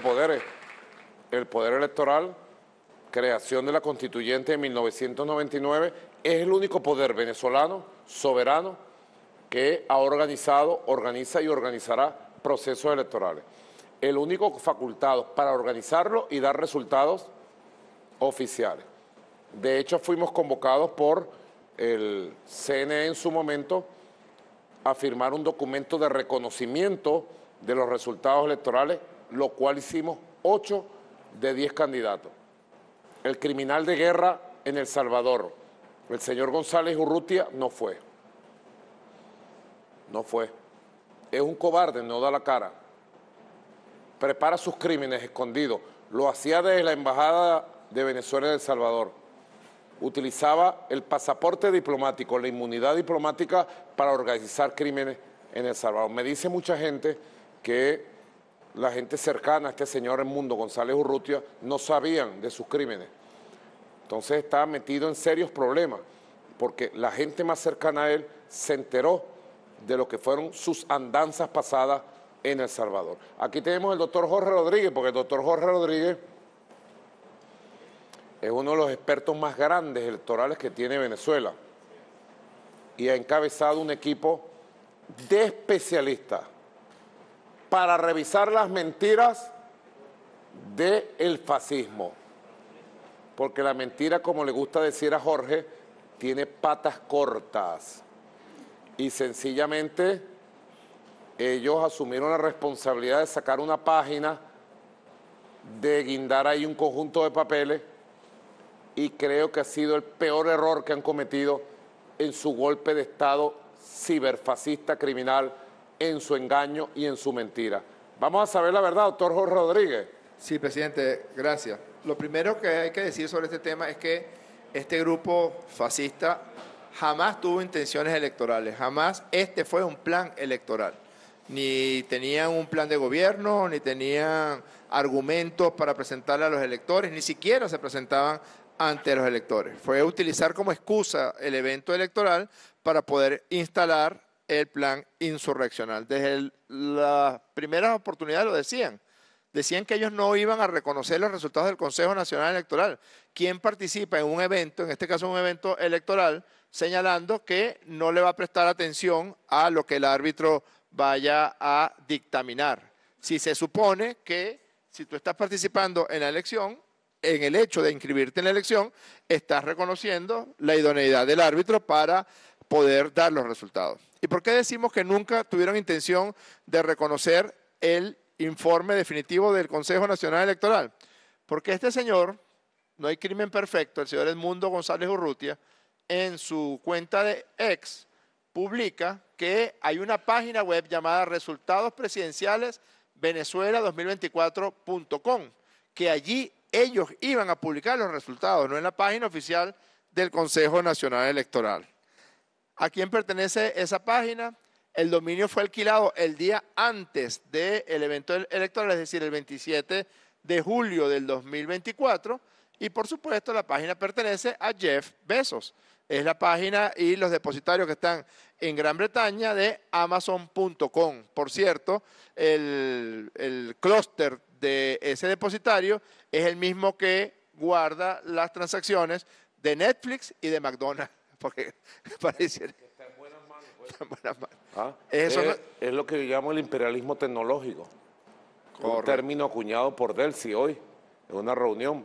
poderes. El poder electoral, creación de la constituyente de 1999, es el único poder venezolano, soberano, que ha organizado, organiza y organizará procesos electorales. El único facultado para organizarlo y dar resultados oficiales. De hecho, fuimos convocados por el CNE en su momento a firmar un documento de reconocimiento de los resultados electorales, lo cual hicimos ocho de diez candidatos. El criminal de guerra en El Salvador, el señor González Urrutia, no fue. No fue. Es un cobarde, no da la cara. Prepara sus crímenes escondidos. Lo hacía desde la Embajada de Venezuela en El Salvador. Utilizaba el pasaporte diplomático, la inmunidad diplomática para organizar crímenes en El Salvador. Me dice mucha gente que la gente cercana a este señor el mundo, González Urrutia, no sabían de sus crímenes. Entonces está metido en serios problemas, porque la gente más cercana a él se enteró de lo que fueron sus andanzas pasadas en El Salvador. Aquí tenemos el doctor Jorge Rodríguez, porque el doctor Jorge Rodríguez es uno de los expertos más grandes electorales que tiene Venezuela y ha encabezado un equipo de especialistas para revisar las mentiras del fascismo. Porque la mentira, como le gusta decir a Jorge, tiene patas cortas. Y sencillamente ellos asumieron la responsabilidad de sacar una página, de guindar ahí un conjunto de papeles, y creo que ha sido el peor error que han cometido en su golpe de Estado ciberfascista criminal en su engaño y en su mentira. Vamos a saber la verdad, doctor Jorge Rodríguez. Sí, presidente, gracias. Lo primero que hay que decir sobre este tema es que este grupo fascista jamás tuvo intenciones electorales, jamás este fue un plan electoral. Ni tenían un plan de gobierno, ni tenían argumentos para presentarle a los electores, ni siquiera se presentaban ante los electores. Fue utilizar como excusa el evento electoral para poder instalar el plan insurreccional. Desde las primeras oportunidades lo decían. Decían que ellos no iban a reconocer los resultados del Consejo Nacional Electoral. ¿Quién participa en un evento, en este caso un evento electoral, señalando que no le va a prestar atención a lo que el árbitro vaya a dictaminar? Si se supone que si tú estás participando en la elección, en el hecho de inscribirte en la elección, estás reconociendo la idoneidad del árbitro para poder dar los resultados. ¿Y por qué decimos que nunca tuvieron intención de reconocer el informe definitivo del Consejo Nacional Electoral? Porque este señor, no hay crimen perfecto, el señor Edmundo González Urrutia, en su cuenta de ex, publica que hay una página web llamada Resultados Presidenciales Venezuela 2024.com, que allí ellos iban a publicar los resultados, no en la página oficial del Consejo Nacional Electoral. ¿A quién pertenece esa página? El dominio fue alquilado el día antes del evento electoral, es decir, el 27 de julio del 2024. Y por supuesto, la página pertenece a Jeff Bezos. Es la página y los depositarios que están en Gran Bretaña de Amazon.com. Por cierto, el, el clúster de ese depositario es el mismo que guarda las transacciones de Netflix y de McDonald's. Porque pareciera... Está en buenas manos. Pues. Ah, es, lo que llamo el imperialismo tecnológico. Un término acuñado por Delsi hoy, en una reunión.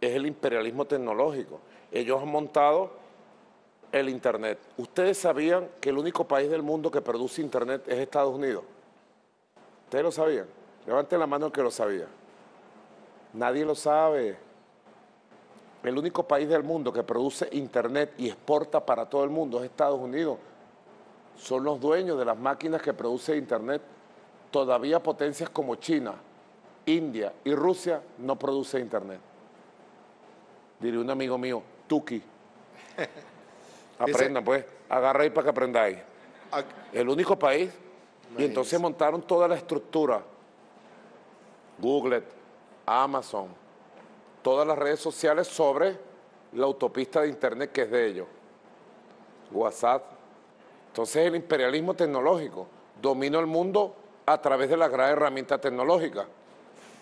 Es el imperialismo tecnológico. Ellos han montado el Internet. ¿Ustedes sabían que el único país del mundo que produce Internet es Estados Unidos? ¿Ustedes lo sabían? Levanten la mano el que lo sabía. Nadie lo sabe. El único país del mundo que produce Internet y exporta para todo el mundo es Estados Unidos. Son los dueños de las máquinas que produce Internet. Todavía potencias como China, India y Rusia no producen Internet. Diría un amigo mío, Tuki. Aprendan pues, agarra ahí para que aprendáis. El único país. Y entonces montaron toda la estructura. Google, Amazon, todas las redes sociales sobre la autopista de Internet que es de ellos. WhatsApp. Entonces el imperialismo tecnológico domina el mundo a través de la gran herramienta tecnológica.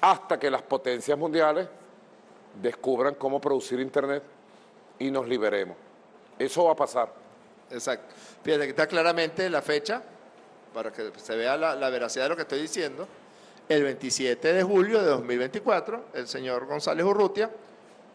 hasta que las potencias mundiales descubran cómo producir Internet y nos liberemos. Eso va a pasar. Exacto. Fíjate que está claramente la fecha, para que se vea la, la veracidad de lo que estoy diciendo. El 27 de julio de 2024, el señor González Urrutia,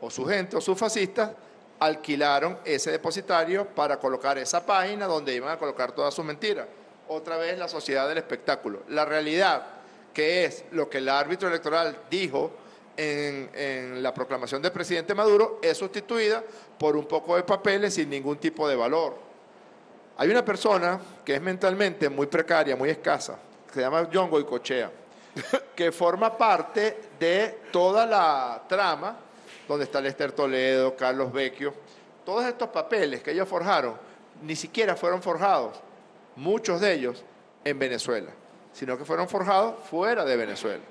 o su gente, o sus fascistas, alquilaron ese depositario para colocar esa página donde iban a colocar todas sus mentiras. Otra vez la sociedad del espectáculo. La realidad, que es lo que el árbitro electoral dijo en, la proclamación del presidente Maduro, es sustituida por un poco de papeles sin ningún tipo de valor. Hay una persona que es mentalmente muy precaria, muy escasa, que se llama John Goicochea, que forma parte de toda la trama donde está Lester Toledo, Carlos Vecchio. Todos estos papeles que ellos forjaron ni siquiera fueron forjados, muchos de ellos, en Venezuela, sino que fueron forjados fuera de Venezuela.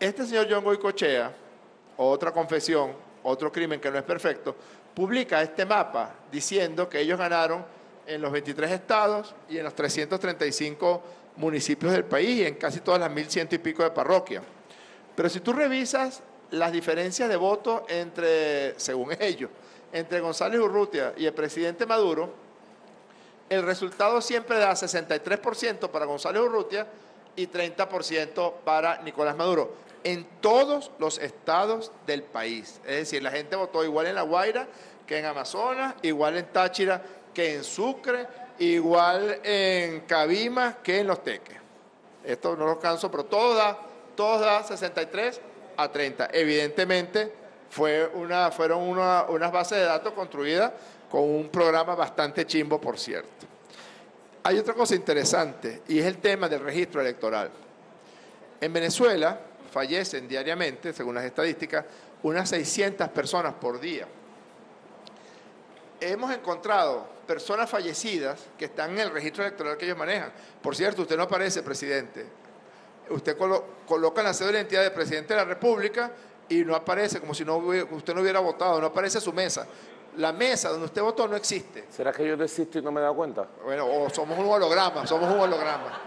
Este señor John Goicochea, otra confesión, otro crimen que no es perfecto, publica este mapa diciendo que ellos ganaron en los 23 estados y en los 335 municipios del país y en casi todas las 1.100 y pico de parroquias. Pero si tú revisas las diferencias de votos entre, según ellos, entre González Urrutia y el presidente Maduro, el resultado siempre da 63% para González Urrutia y 30% para Nicolás Maduro, en todos los estados del país. Es decir, la gente votó igual en La Guaira que en Amazonas, igual en Táchira que en Sucre, igual en Cabima que en Los Teques. Esto no lo canso, pero todo da 63 a 30. Evidentemente, fue una, fueron una, unas bases de datos construidas con un programa bastante chimbo, por cierto. Hay otra cosa interesante y es el tema del registro electoral. En Venezuela fallecen diariamente, según las estadísticas, unas 600 personas por día. Hemos encontrado personas fallecidas que están en el registro electoral que ellos manejan. Por cierto, usted no aparece, presidente. Usted colo coloca en la cédula de identidad del presidente de la República y no aparece como si no hubiera, usted no hubiera votado, no aparece su mesa. La mesa donde usted votó no existe. ¿Será que yo desisto y no me he dado cuenta? Bueno, o somos un holograma, somos un holograma.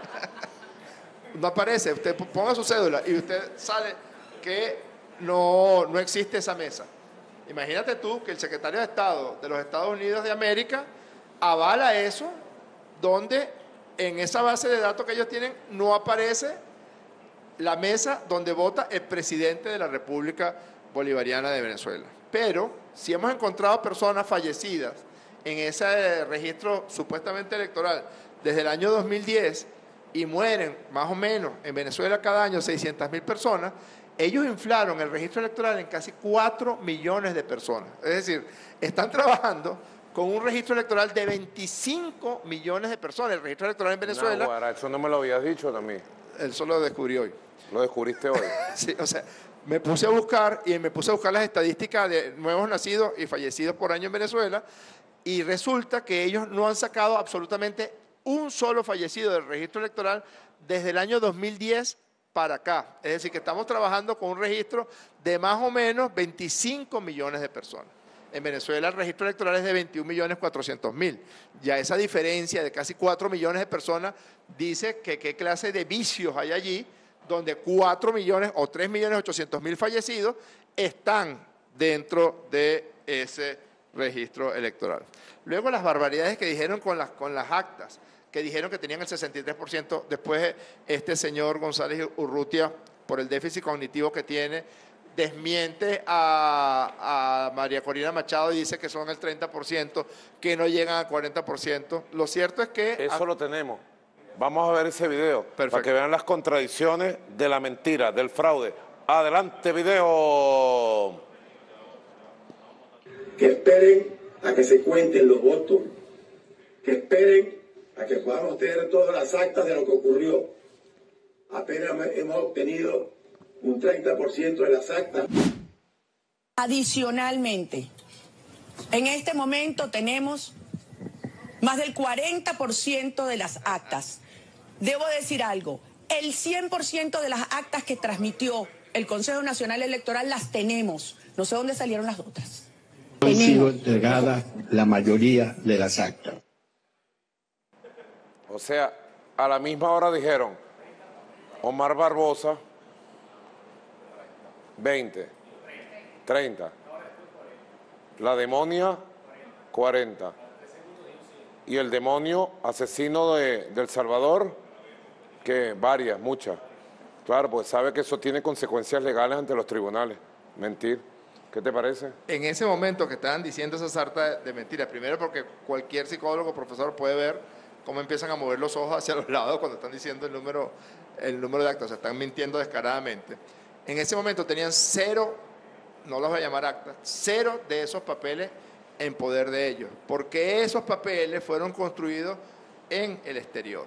no aparece, usted ponga su cédula y usted sale que no, no existe esa mesa. Imagínate tú que el secretario de Estado de los Estados Unidos de América avala eso, donde en esa base de datos que ellos tienen no aparece la mesa donde vota el presidente de la República Bolivariana de Venezuela. Pero si hemos encontrado personas fallecidas en ese registro supuestamente electoral desde el año 2010 y mueren más o menos en Venezuela cada año 600 mil personas, ellos inflaron el registro electoral en casi 4 millones de personas. Es decir, están trabajando con un registro electoral de 25 millones de personas. El registro electoral en Venezuela... No, guara, eso no me lo habías dicho también. Él solo lo descubrió hoy. Lo descubriste hoy. sí, o sea, me puse a buscar y me puse a buscar las estadísticas de nuevos nacidos y fallecidos por año en Venezuela y resulta que ellos no han sacado absolutamente un solo fallecido del registro electoral desde el año 2010 para acá. Es decir, que estamos trabajando con un registro de más o menos 25 millones de personas. En Venezuela el registro electoral es de 21 millones 400 mil. Ya esa diferencia de casi 4 millones de personas dice que qué clase de vicios hay allí, donde 4 millones o 3 millones 800 mil fallecidos están dentro de ese registro electoral. Luego las barbaridades que dijeron con las, con las actas, que dijeron que tenían el 63%, después este señor González Urrutia, por el déficit cognitivo que tiene, desmiente a, a, María Corina Machado y dice que son el 30%, que no llegan al 40%. Lo cierto es que... Eso lo tenemos. Vamos a ver ese video Perfecto. para que vean las contradicciones de la mentira, del fraude. Adelante, video. Que esperen a que se cuenten los votos, que esperen a que podamos tener todas las actas de lo que ocurrió. Apenas hemos obtenido un 30% de las actas. Adicionalmente, en este momento tenemos más del 40% de las actas. Debo decir algo, el 100% de las actas que transmitió el Consejo Nacional Electoral las tenemos. No sé dónde salieron las otras. Han sido entregadas la mayoría de las actas. O sea, a la misma hora dijeron Omar Barbosa, 20, 30. La demonia, 40. Y el demonio asesino de, del Salvador, que varias, muchas. Claro, pues sabe que eso tiene consecuencias legales ante los tribunales. Mentir. ¿Qué te parece? En ese momento que estaban diciendo esa sarta de mentiras, primero porque cualquier psicólogo profesor puede ver cómo empiezan a mover los ojos hacia los lados cuando están diciendo el número, el número de actas, o están mintiendo descaradamente. En ese momento tenían cero, no los voy a llamar actas, cero de esos papeles en poder de ellos, porque esos papeles fueron construidos en el exterior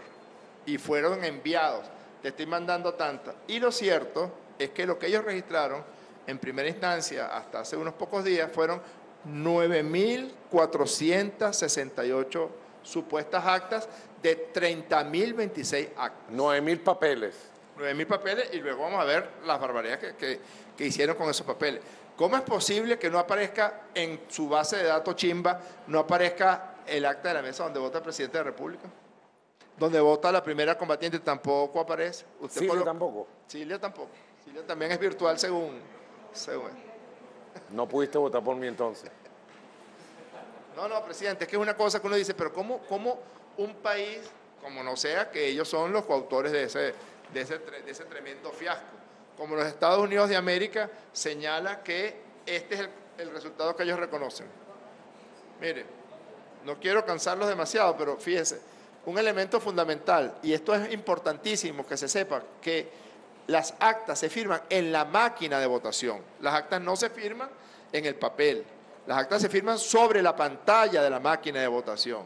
y fueron enviados. Te estoy mandando tantas. Y lo cierto es que lo que ellos registraron en primera instancia hasta hace unos pocos días fueron 9.468 supuestas actas de 30.026 actas. 9.000 papeles. 9.000 papeles y luego vamos a ver las barbaridades que, que, que, hicieron con esos papeles. ¿Cómo es posible que no aparezca en su base de datos chimba, no aparezca el acta de la mesa donde vota el presidente de la República? Donde vota la primera combatiente tampoco aparece. ¿Usted Silvia tampoco. Silvia tampoco. Silvia también es virtual según, según. No pudiste votar por mí entonces. No, no, presidente, es que es una cosa que uno dice, pero ¿cómo, cómo un país, como no sea, que ellos son los coautores de ese, de ese, de ese tremendo fiasco? Como los Estados Unidos de América señala que este es el, resultado que ellos reconocen. Mire, no quiero cansarlos demasiado, pero fíjese, un elemento fundamental, y esto es importantísimo que se sepa, que las actas se firman en la máquina de votación. Las actas no se firman en el papel. Las actas se firman sobre la pantalla de la máquina de votación.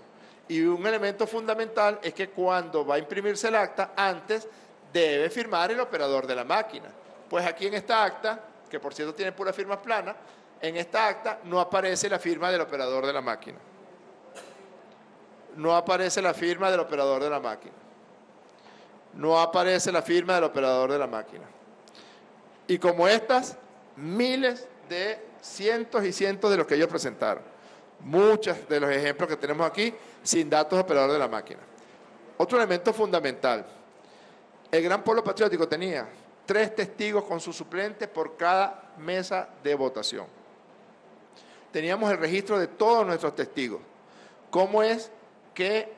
Y un elemento fundamental es que cuando va a imprimirse el acta, antes debe firmar el operador de la máquina. Pues aquí en esta acta, que por cierto tiene puras firmas planas, en esta acta no aparece la firma del operador de la máquina. No aparece la firma del operador de la máquina. No aparece la firma del operador de la máquina. Y como estas, miles de cientos y cientos de los que ellos presentaron. Muchos de los ejemplos que tenemos aquí sin datos operador de la máquina. Otro elemento fundamental. El Gran Pueblo Patriótico tenía tres testigos con su suplente por cada mesa de votación. Teníamos el registro de todos nuestros testigos. ¿Cómo es que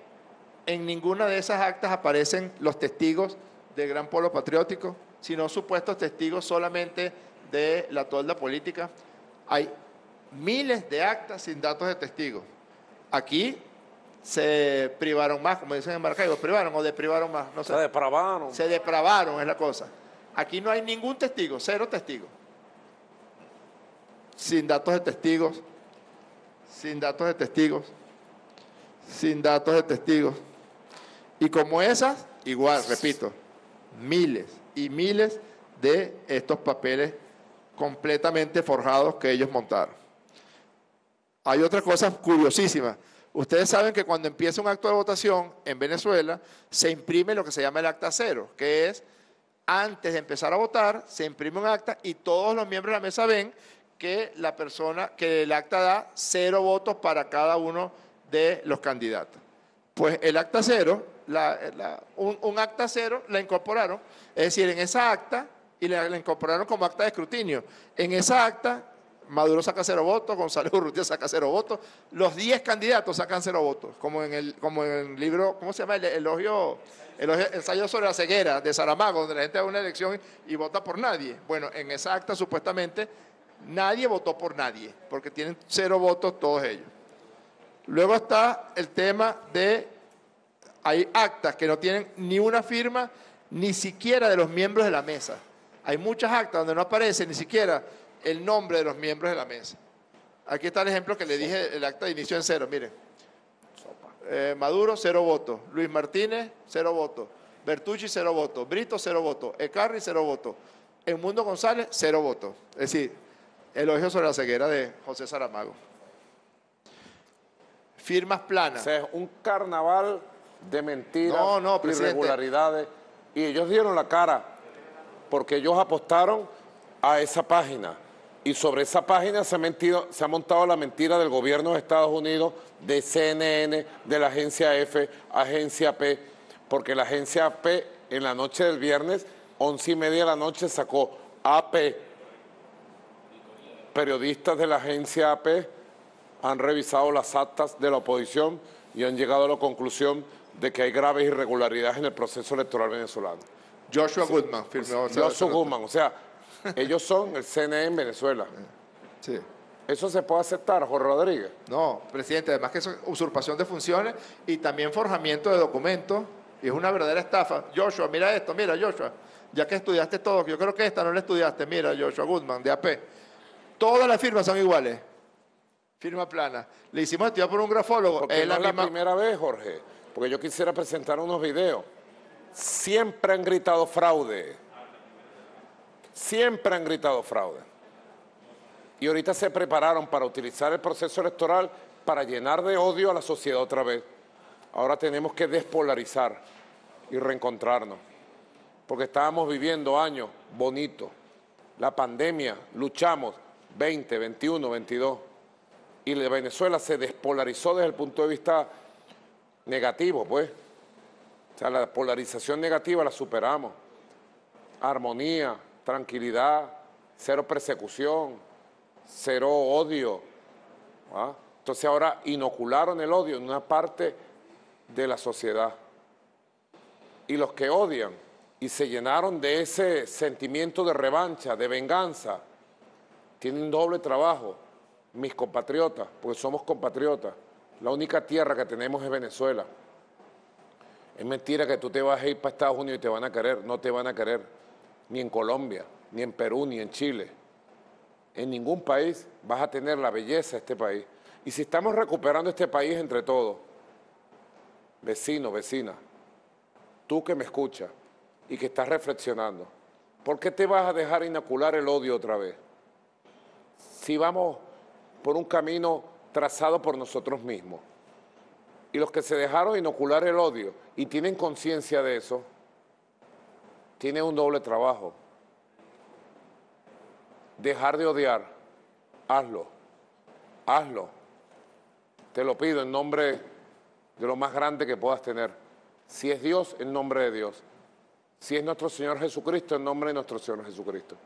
en ninguna de esas actas aparecen los testigos del Gran Pueblo Patriótico, sino supuestos testigos solamente de la tolda política? Hay miles de actas sin datos de testigos. Aquí se privaron más, como dicen en Maracaibo, privaron o deprivaron más, no sé. Se depravaron. Se depravaron, es la cosa. Aquí no hay ningún testigo, cero testigos. Sin datos de testigos, sin datos de testigos, sin datos de testigos. Y como esas, igual, repito, miles y miles de estos papeles completamente forjados que ellos montaron. Hay otra cosa curiosísima. Ustedes saben que cuando empieza un acto de votación en Venezuela, se imprime lo que se llama el acta cero, que es antes de empezar a votar, se imprime un acta y todos los miembros de la mesa ven que la persona, que el acta da cero votos para cada uno de los candidatos. Pues el acta cero, un, acta cero la incorporaron, es decir, en esa acta, y la, incorporaron como acta de escrutinio. En esa acta Maduro saca cero votos, González Urrutia saca cero votos, los 10 candidatos sacan cero votos, como en el, como en el libro, ¿cómo se llama? El elogio, el ensayo sobre la ceguera de Saramago, donde la gente va a una elección y vota por nadie. Bueno, en esa acta supuestamente nadie votó por nadie, porque tienen cero votos todos ellos. Luego está el tema de, hay actas que no tienen ni una firma, ni siquiera de los miembros de la mesa. Hay muchas actas donde no aparece ni siquiera el nombre de los miembros de la mesa. Aquí está el ejemplo que le dije, el acta de inicio en cero, miren. Eh, Maduro, cero votos. Luis Martínez, cero votos. Bertucci, cero votos. Brito, cero votos. Ecarri, cero votos. Mundo González, cero votos. Es decir, elogio sobre la ceguera de José Saramago. Firmas planas. O sea, es un carnaval de mentiras, no, no, irregularidades. Y ellos dieron la cara porque ellos apostaron a esa página. Y sobre esa página se ha, montado la mentira del gobierno de Estados Unidos, de CNN, de la agencia F, agencia P, porque la agencia P en la noche del viernes, once y media de la noche, sacó AP, periodistas de la agencia AP han revisado las actas de la oposición y han llegado a la conclusión de que hay graves irregularidades en el proceso electoral venezolano. Joshua Goodman firmó. Joshua Goodman, o sea, ellos son el CNE en Venezuela. Sí. ¿Eso se puede aceptar, Jorge Rodríguez? No, presidente, además que es usurpación de funciones y también forjamiento de documentos y es una verdadera estafa. Joshua, mira esto, mira Joshua, ya que estudiaste todo, que yo creo que esta no la estudiaste, mira Joshua Goodman, de AP. Todas las firmas son iguales. Firma plana. Le hicimos estudiar por un grafólogo. Porque es no la la primera vez, Jorge, porque yo quisiera presentar unos videos. Siempre han gritado fraude. Siempre han gritado fraude. Y ahorita se prepararon para utilizar el proceso electoral para llenar de odio a la sociedad otra vez. Ahora tenemos que despolarizar y reencontrarnos. Porque estábamos viviendo años bonitos. La pandemia, luchamos 20, 21, 22 y la Venezuela se despolarizó desde el punto de vista negativo, pues. O sea, la polarización negativa la superamos. Armonía, tranquilidad, cero persecución, cero odio. ¿ah? Entonces ahora inocularon el odio en una parte de la sociedad. Y los que odian y se llenaron de ese sentimiento de revancha, de venganza, tienen doble trabajo mis compatriotas, porque somos compatriotas. La única tierra que tenemos es Venezuela. Es mentira que tú te vas a ir para Estados Unidos y te van a querer. No te van a querer. Ni en Colombia, ni en Perú, ni en Chile. En ningún país vas a tener la belleza de este país. Y si estamos recuperando este país entre todos, vecino, vecina, tú que me escuchas y que estás reflexionando, ¿por qué te vas a dejar inocular el odio otra vez? Si vamos por un camino trazado por nosotros mismos. Y los que se dejaron inocular el odio y tienen conciencia de eso, tienen un doble trabajo. Dejar de odiar, hazlo, hazlo. Te lo pido en nombre de lo más grande que puedas tener. Si es Dios, en nombre de Dios. Si es nuestro Señor Jesucristo, en nombre de nuestro Señor Jesucristo.